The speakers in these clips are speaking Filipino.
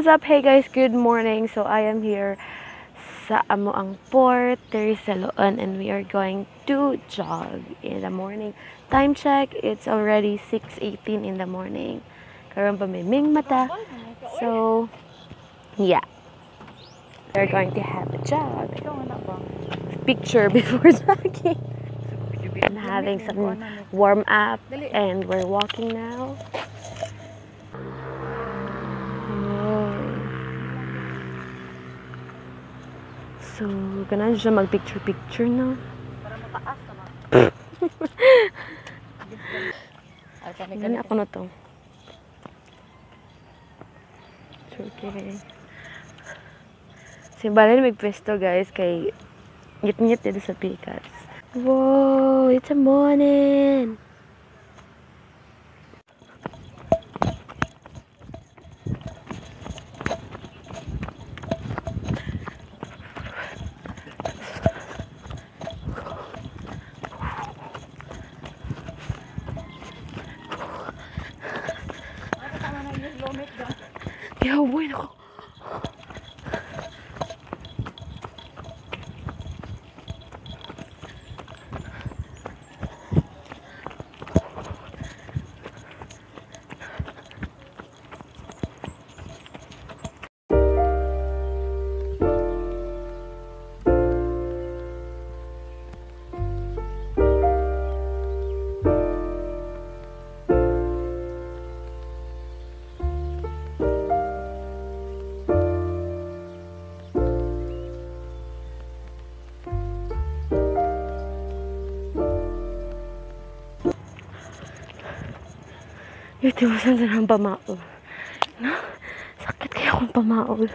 what's up? Hey guys, good morning. So I am here sa Amoang Port, Terisaloan, and we are going to jog in the morning. Time check, it's already 6.18 in the morning. Karoon pa may ming mata. So, yeah. We're going to have a jog. Picture before jogging. I'm having some warm up and we're walking now. So, ganun siya mag-picture-picture na. Gani ako na to. Okay. Simbalan may pwesto guys kay ngit-ngit dito sa pikas. Wow, it's a morning. Bueno. Itiwasan sa ng pamaol. No? Sakit kaya akong pamaol.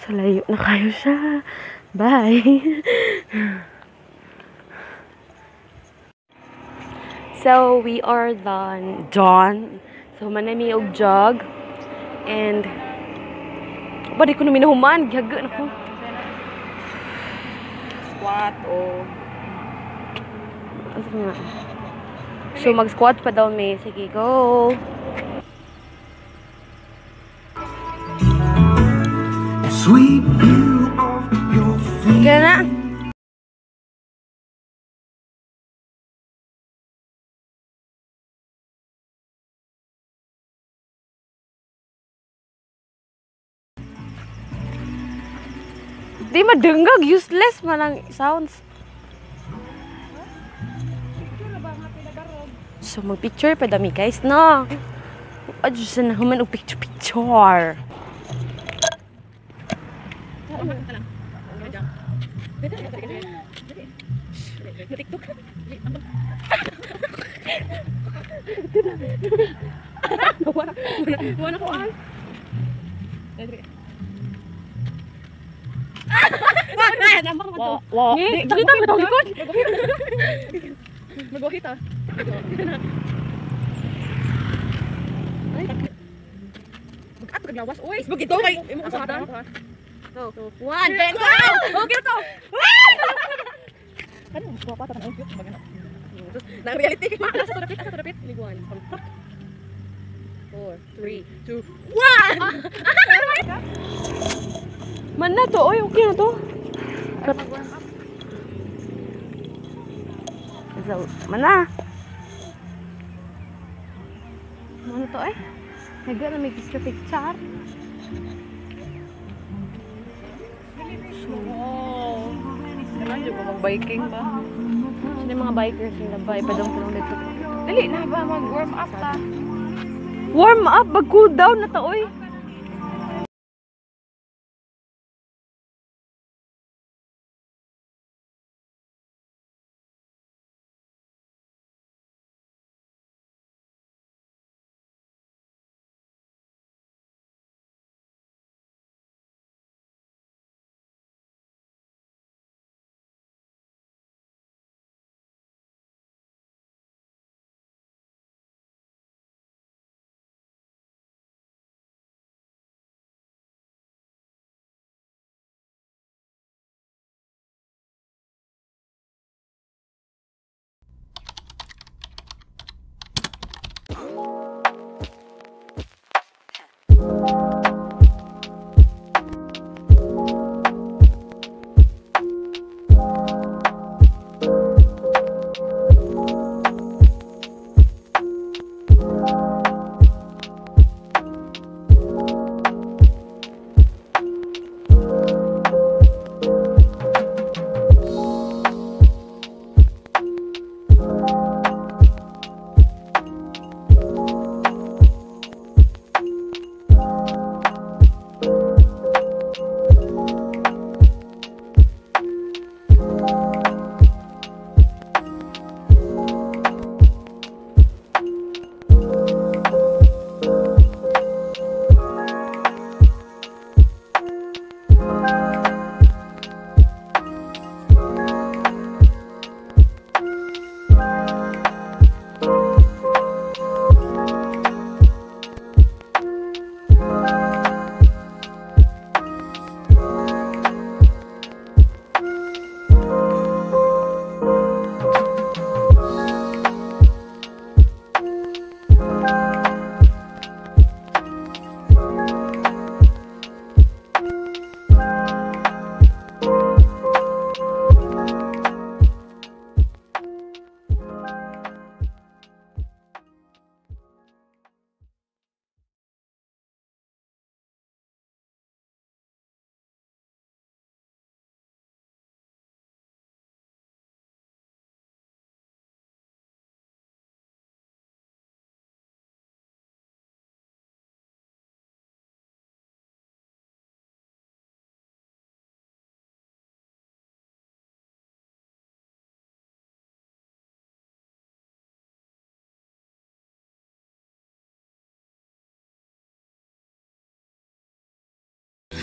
Sa layo na kayo siya. Bye. so, we are done. Done. So, manami og jog. And, ba, di ko na minahuman. Gihaga na ko. Squat o Ano nga? So, mag-squat pa daw may. Sige, go. Sweep you off your feet. Kaya na. Di madungag, useless man ang sounds. So, mag-picture pa dami guys, no? Adyo sa nahuman og picture-picture. Wala ko ay. Wow, wow. Ni, kita mo daw likod. Mag-wahit ah. Mag-at paglawas. Uy, isbog ito kay imo ko sa Go. One, ten, go! Okay to. Ano, kuha pa ta ng magana. Na reality ka nasa to dapit, to dapit. Liguan. Four, three, two, one! Man na to, oy, okay na to. So, man na. Ano to eh? Naga na may picture-picture. Oh. Kailan yung mag-biking ba? Sino yung mga bikers yung nabay pa daw kulong dito. Dali na ba mag-warm up ta? Warm up, mag cool down na to, oy.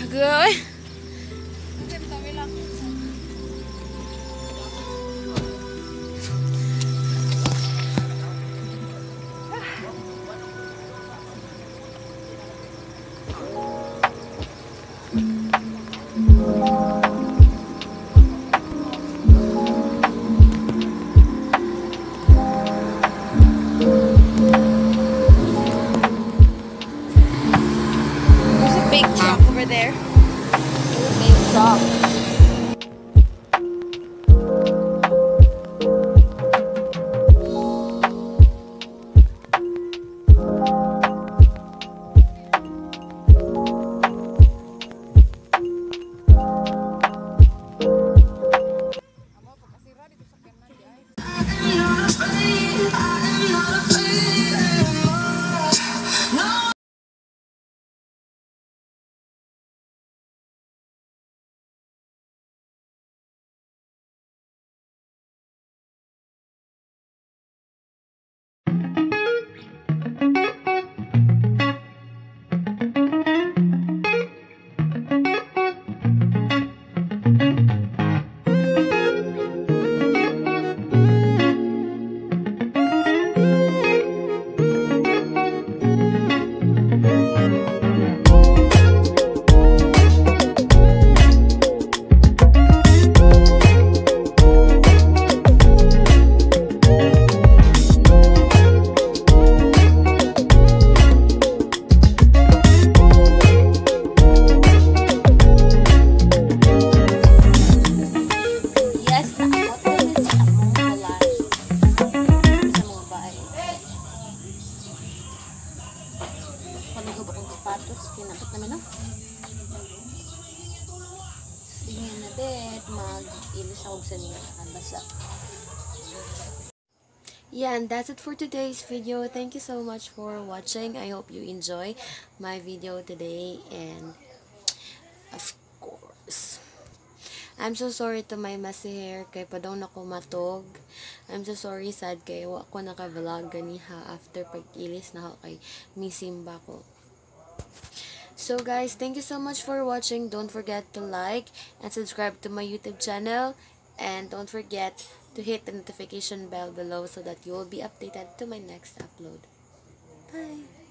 Good. Kinabot namin no? Sige na dit, mag-ilis ako sa niya. Basa. Yeah, and that's it for today's video. Thank you so much for watching. I hope you enjoy my video today. And of course, I'm so sorry to my messy hair. Kay pa daw ako matog. I'm so sorry, sad kay wa ko naka-vlog ganiha after pag-ilis na ako kay misimba ko. So guys, thank you so much for watching. Don't forget to like and subscribe to my YouTube channel. And don't forget to hit the notification bell below so that you will be updated to my next upload. Bye!